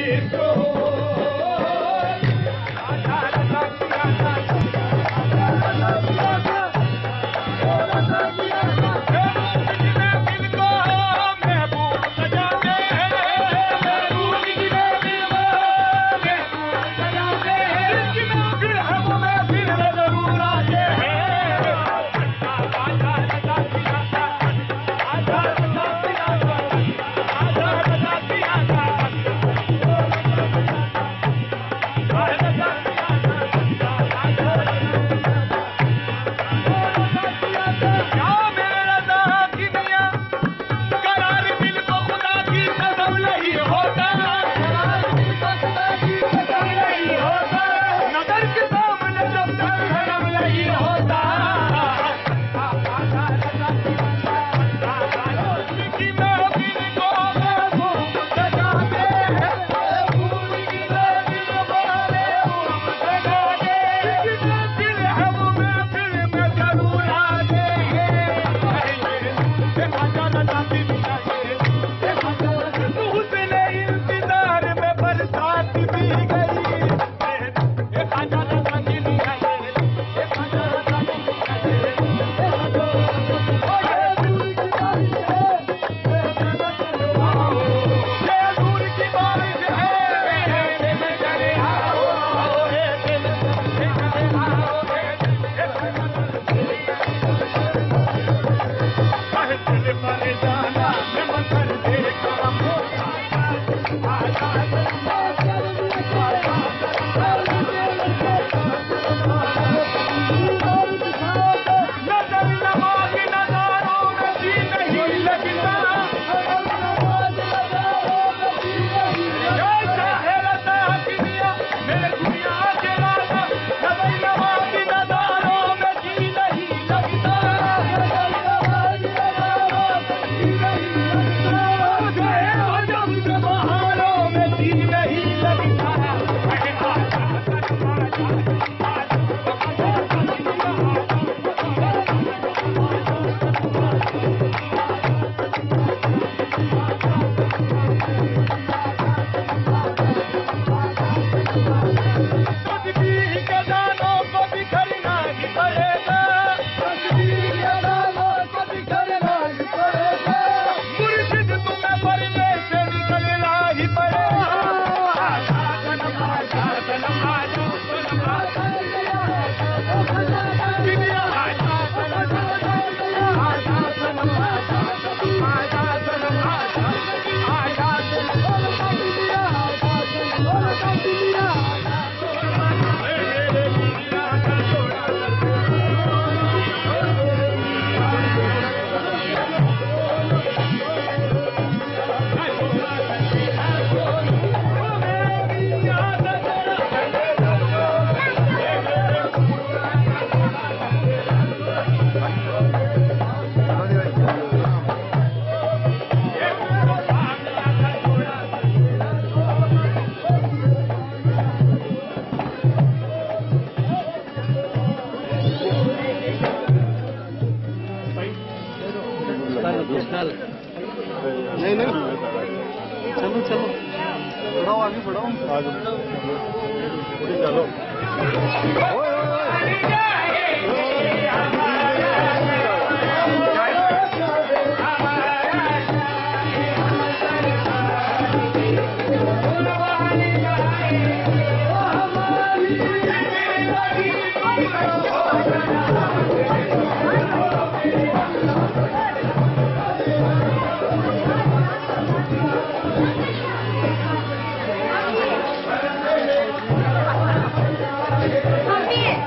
Lift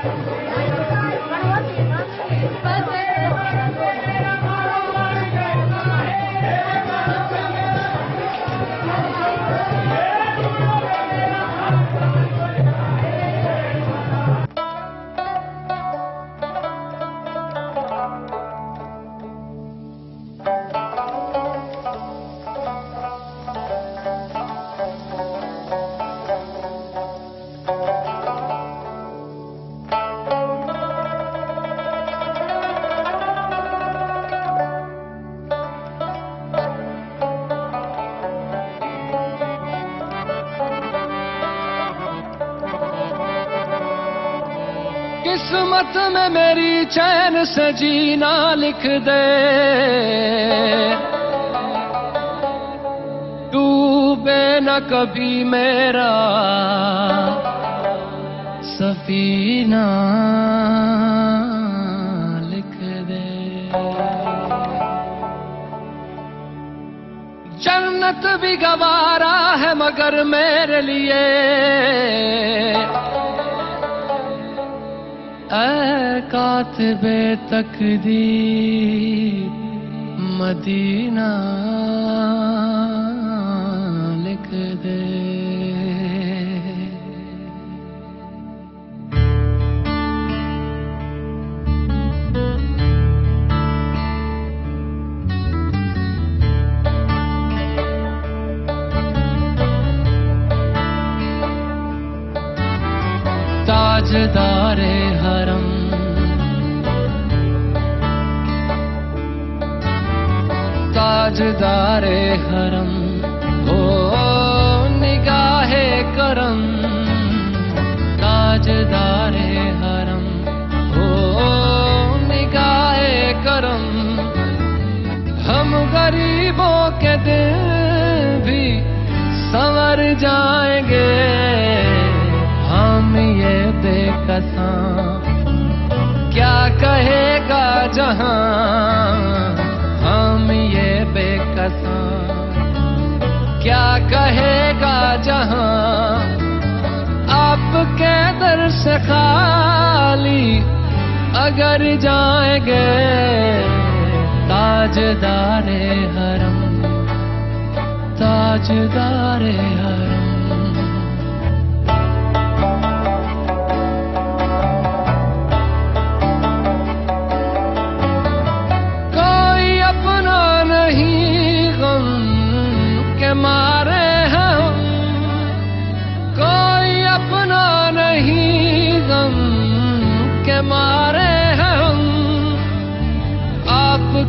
Thank you. قسمت میں میری چین سے جینا لکھ دے۔ ڈوبے نہ کبھی میرا سفینہ لکھ دے۔ جنت بھی گوارا ہے مگر میرے لیے۔ اے کاتب تقدیر مدینہ لکھ دے تاجدار حرم۔ تاجدار حرم۔ او نگاہ کرم۔ تاجدار حرم۔ او نگاہ کرم۔ ہم غریبوں کے دل بھی سنور جائیں گے۔ کساں کیا کہے گا جہاں ہم یہ بے کساں کیا کہے گا جہاں آپ کے در سے خالی اگر جائیں گے تاجدار حرم۔ تاجدار حرم۔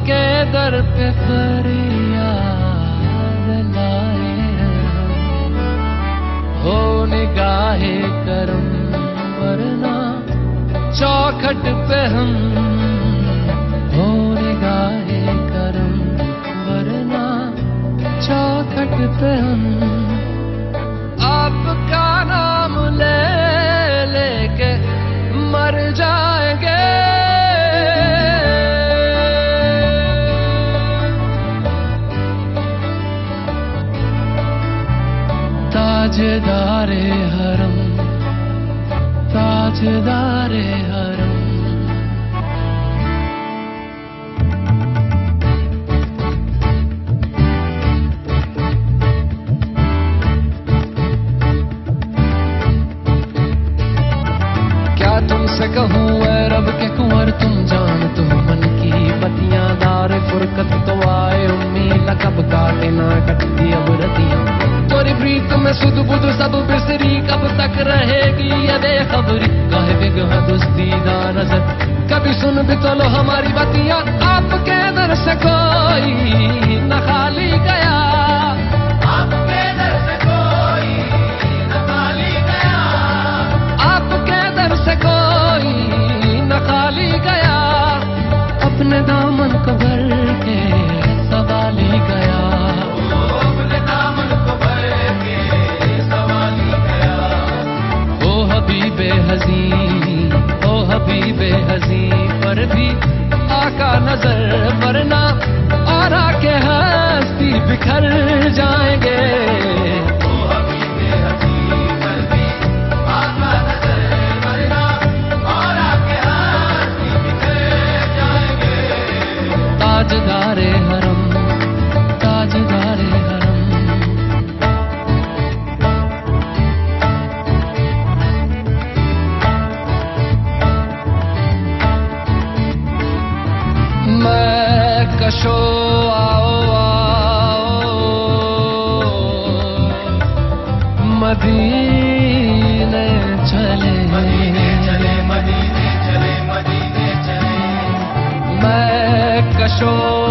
کے در پہ فریاد لائے ہو نگاہ کرم ورنہ چوکھٹ پہ ہم ہو نگاہ کرم ورنہ چوکھٹ پہ ہم تاجدار حرم کبھی سن بھی تو لو ہماری بتیاں، آپ کے در سے کوئی نہ خالی گیا۔ آپ کے در سے کوئی نہ خالی گیا۔ آپ کے در سے کوئی نہ خالی گیا۔ اپنے دامن کو بھر کے سوالی گیا۔ اپنے دامن کو بھر کے سوالی گیا۔ او حبیب حزین حبیب حزین پر بھی آقا نظر ورنہ آرا کے ہستی بکھر جائیں گے۔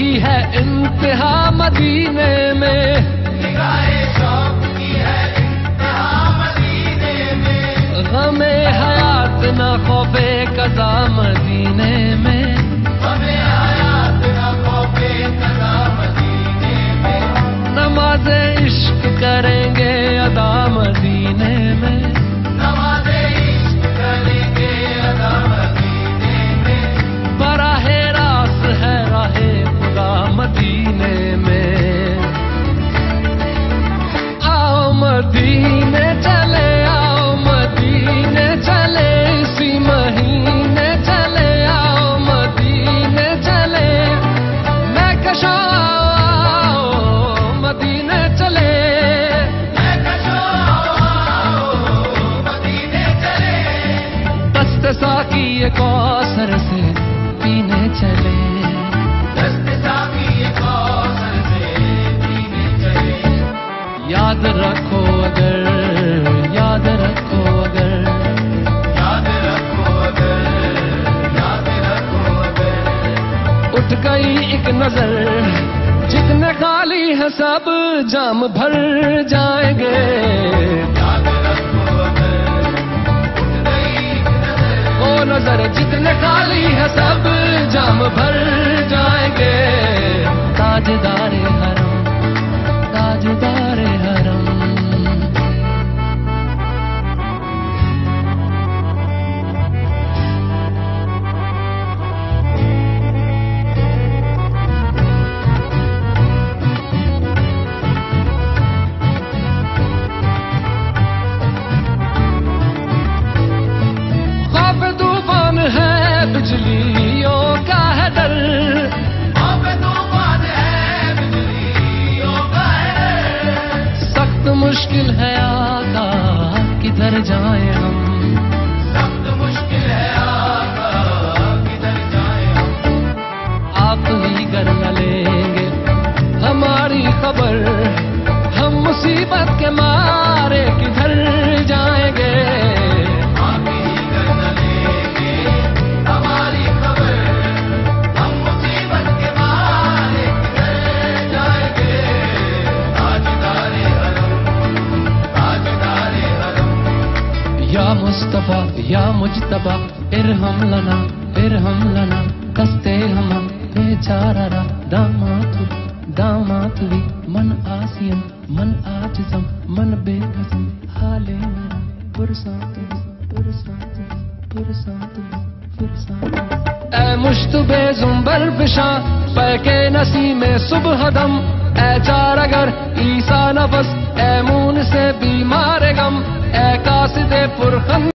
شوق کی ہے انتہا مدینے میں۔ غم حیات نہ خوف قضا مدینے میں۔ نماز عشق کریں گے کوثر سے پینے چلے۔ یاد رکھو اگر، یاد رکھو اگر۔ یاد رکھو اگر یاد رکھو اگر اٹھ گئی ایک نظر، جتنے خالی ہے سب جام بھر جائیں گے۔ وہ نظر جتنے خالی ہے سب خبر، ہم مصیبت کے مارے کدھر جائیں گے؟ یا مصطفیٰ، یا مجتبہ ارحم لنا ارحم لنا کستے ہم بیچارہ دامات دامات وی من آسیم من آجزم من بے قسم حالے میرا پرسات پرسات پرسات پرسات اے مشتبے زمبر بشا پے کے نسی میں صبح دم اے چار اگر عیسیٰ نفس اے مون سے بیمار غم اے قاصد پرخن